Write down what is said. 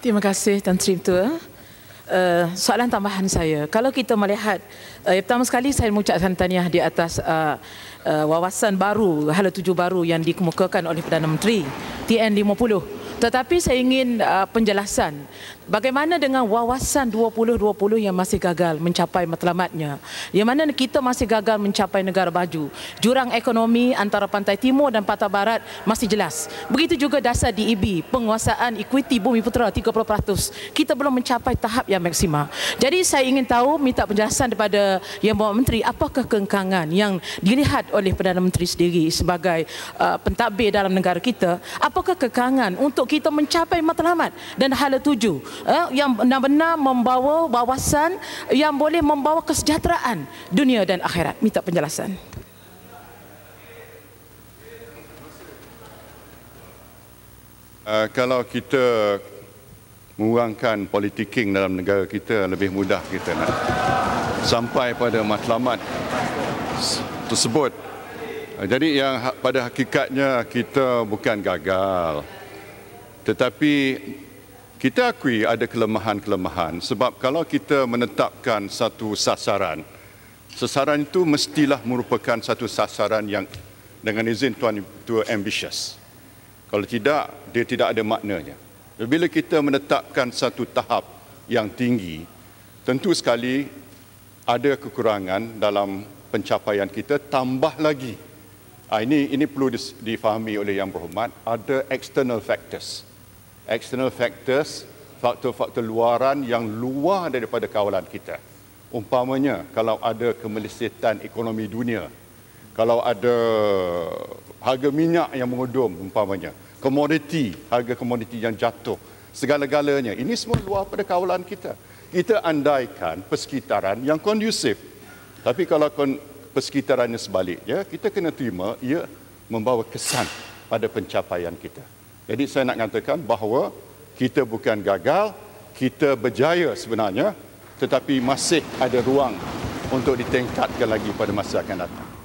Terima kasih Tan Sri Tua. Uh, soalan tambahan saya, kalau kita melihat, uh, pertama sekali saya mengucapkan tahniah di atas uh, uh, wawasan baru, hala tuju baru yang dikemukakan oleh Perdana Menteri TN50 tetapi saya ingin uh, penjelasan bagaimana dengan wawasan 2020 yang masih gagal mencapai matlamatnya. Yang mana kita masih gagal mencapai negara baju. Jurang ekonomi antara pantai timur dan pantai barat masih jelas. Begitu juga dasar DEB, penguasaan equity bumi putera 30%. Kita belum mencapai tahap yang maksima. Jadi saya ingin tahu minta penjelasan daripada Yang Bawa Menteri apakah kengkangan yang dilihat oleh Perdana Menteri sendiri sebagai uh, pentadbir dalam negara kita. Apakah kengkangan untuk kita mencapai matlamat dan hala tuju eh, yang benar-benar membawa wawasan yang boleh membawa kesejahteraan dunia dan akhirat. Minta penjelasan. Uh, kalau kita mengurangkan politiking dalam negara kita lebih mudah kita nak sampai pada matlamat tersebut. Uh, jadi yang ha-, pada hakikatnya kita bukan gagal tetapi kita akui ada kelemahan-kelemahan sebab kalau kita menetapkan satu sasaran, sasaran itu mestilah merupakan satu sasaran yang dengan izin Tuan Tua ambitious. Kalau tidak, dia tidak ada maknanya. Bila kita menetapkan satu tahap yang tinggi, tentu sekali ada kekurangan dalam pencapaian kita tambah lagi. Ah, ini ini perlu difahami oleh yang berhormat, ada external factors external factors, faktor-faktor luaran yang luar daripada kawalan kita. Umpamanya kalau ada kemelisitan ekonomi dunia, kalau ada harga minyak yang mengudum umpamanya, komoditi, harga komoditi yang jatuh, segala-galanya. Ini semua luar pada kawalan kita. Kita andaikan persekitaran yang kondusif. Tapi kalau persekitarannya sebaliknya, kita kena terima ia membawa kesan pada pencapaian kita. Jadi saya nak katakan bahawa kita bukan gagal, kita berjaya sebenarnya tetapi masih ada ruang untuk ditingkatkan lagi pada masa akan datang.